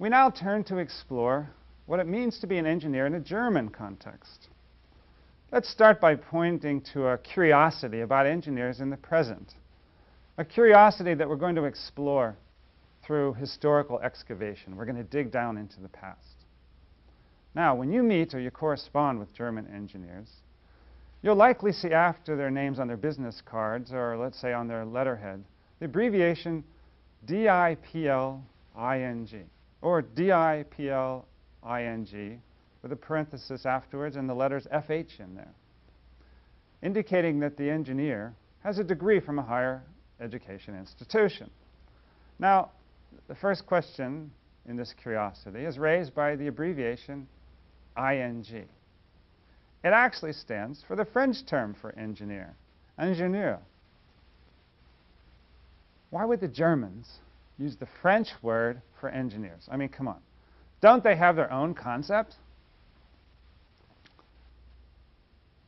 We now turn to explore what it means to be an engineer in a German context. Let's start by pointing to a curiosity about engineers in the present, a curiosity that we're going to explore through historical excavation. We're going to dig down into the past. Now, when you meet or you correspond with German engineers, you'll likely see after their names on their business cards, or let's say on their letterhead, the abbreviation DIPLING, or DIPLING, with a parenthesis afterwards and the letters FH in there, indicating that the engineer has a degree from a higher education institution. Now, the first question in this curiosity is raised by the abbreviation ING. It actually stands for the French term for engineer, ingénieur. Why would the Germans use the French word for engineers? I mean, come on. Don't they have their own concept?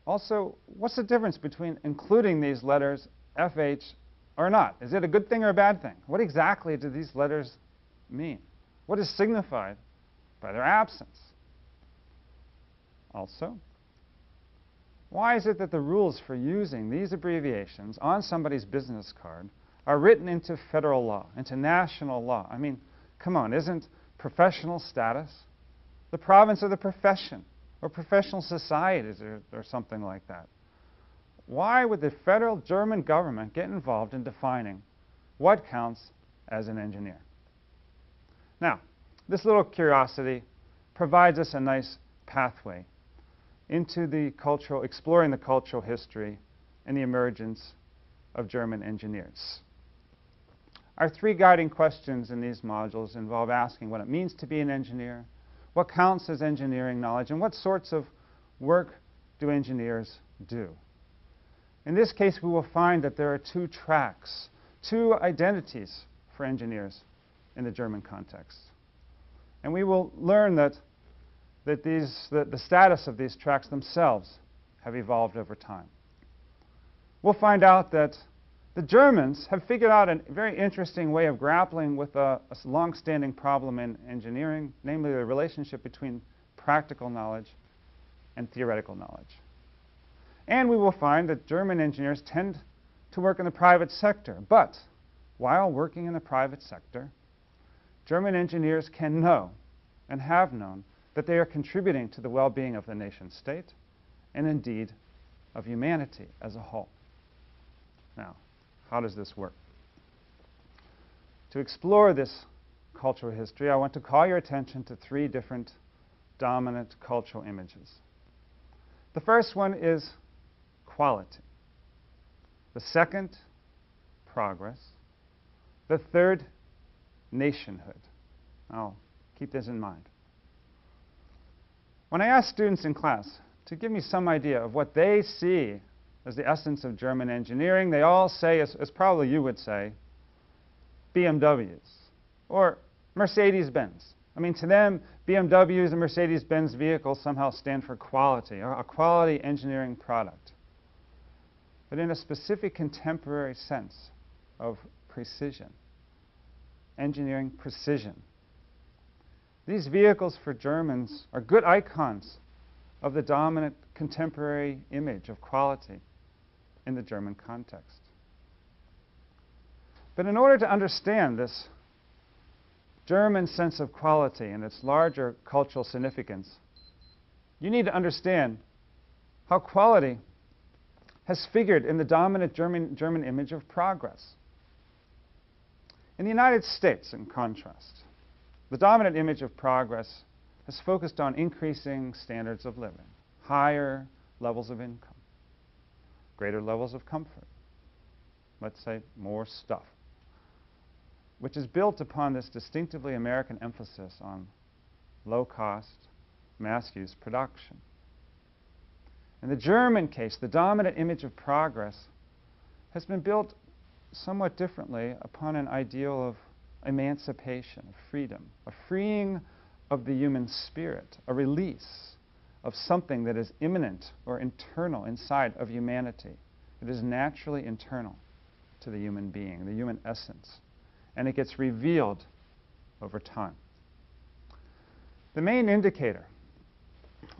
Also, what's the difference between including these letters FH or not? Is it a good thing or a bad thing? What exactly do these letters mean? What is signified by their absence? Also, why is it that the rules for using these abbreviations on somebody's business card are written into federal law, into national law? I mean, come on, isn't professional status the province of the profession or professional societies or, or something like that? Why would the federal German government get involved in defining what counts as an engineer? Now, this little curiosity provides us a nice pathway into the cultural, exploring the cultural history and the emergence of German engineers. Our three guiding questions in these modules involve asking what it means to be an engineer, what counts as engineering knowledge, and what sorts of work do engineers do. In this case, we will find that there are two tracks, two identities for engineers in the German context. And we will learn that, that, these, that the status of these tracks themselves have evolved over time. We'll find out that the Germans have figured out a very interesting way of grappling with a, a long-standing problem in engineering, namely the relationship between practical knowledge and theoretical knowledge. And we will find that German engineers tend to work in the private sector. But while working in the private sector, German engineers can know and have known that they are contributing to the well-being of the nation state and indeed of humanity as a whole. Now, how does this work? To explore this cultural history, I want to call your attention to three different dominant cultural images. The first one is quality. The second, progress. The third, nationhood. I'll keep this in mind. When I ask students in class to give me some idea of what they see as the essence of German engineering, they all say, as, as probably you would say, BMWs or Mercedes-Benz. I mean, to them, BMWs and Mercedes-Benz vehicles somehow stand for quality, or a quality engineering product but in a specific contemporary sense of precision, engineering precision. These vehicles for Germans are good icons of the dominant contemporary image of quality in the German context. But in order to understand this German sense of quality and its larger cultural significance, you need to understand how quality has figured in the dominant German, German image of progress. In the United States, in contrast, the dominant image of progress has focused on increasing standards of living, higher levels of income, greater levels of comfort, let's say more stuff, which is built upon this distinctively American emphasis on low cost, mass use production. In the German case, the dominant image of progress has been built somewhat differently upon an ideal of emancipation, of freedom, a freeing of the human spirit, a release of something that is immanent or internal inside of humanity. It is naturally internal to the human being, the human essence, and it gets revealed over time. The main indicator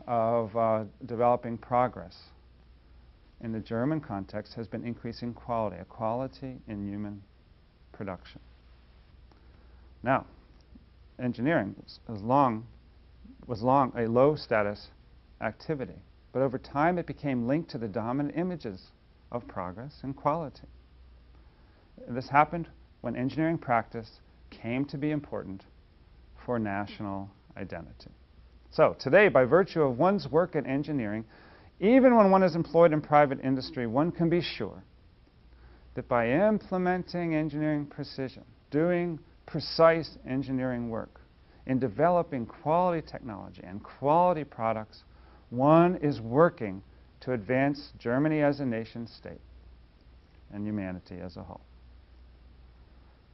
of uh, developing progress in the German context has been increasing quality, equality in human production. Now, engineering was long, was long a low status activity, but over time it became linked to the dominant images of progress and quality. This happened when engineering practice came to be important for national identity. So, today, by virtue of one's work in engineering, even when one is employed in private industry, one can be sure that by implementing engineering precision, doing precise engineering work, in developing quality technology and quality products, one is working to advance Germany as a nation state and humanity as a whole.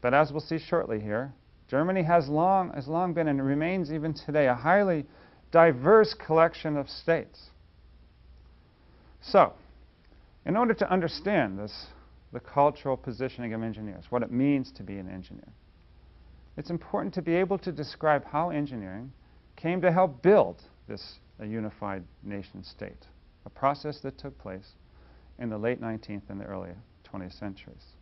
But as we'll see shortly here, Germany has long, has long been and remains even today a highly diverse collection of states. So, in order to understand this, the cultural positioning of engineers, what it means to be an engineer, it's important to be able to describe how engineering came to help build this a unified nation state, a process that took place in the late 19th and the early 20th centuries.